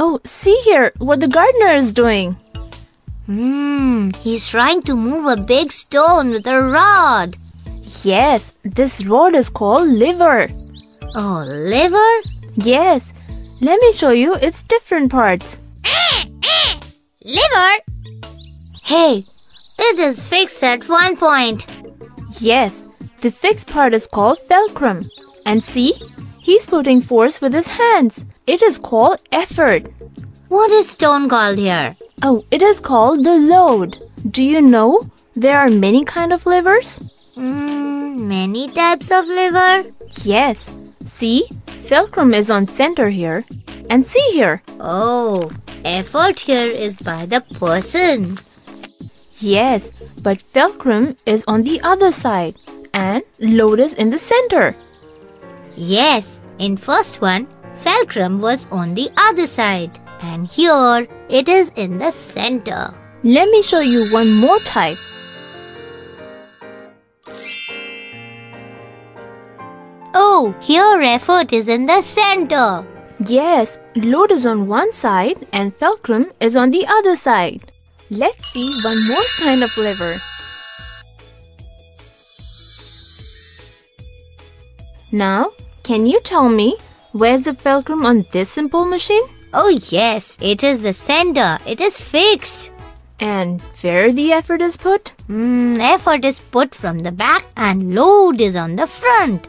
Oh, see here what the gardener is doing. Hmm, he's trying to move a big stone with a rod. Yes, this rod is called lever. Oh, lever? Yes, let me show you its different parts. Lever? Hey, it is fixed at one point. Yes, the fixed part is called fulcrum. And see, he's putting force with his hands. It is called effort. What is stone called here? Oh, it is called the load. Do you know there are many kind of levers? Hmm, many types of lever? Yes. See, fulcrum is on center here. And see here. Oh, effort here is by the person. Yes, but fulcrum is on the other side and load is in the center. Yes, in first one, fulcrum was on the other side. And here, it is in the center. Let me show you one more type. Oh, here effort is in the center. Yes, load is on one side and fulcrum is on the other side. Let's see one more kind of lever. Now, can you tell me where's the fulcrum on this simple machine? Oh yes, it is the sender. It is fixed. And where the effort is put? Hmm, effort is put from the back and load is on the front.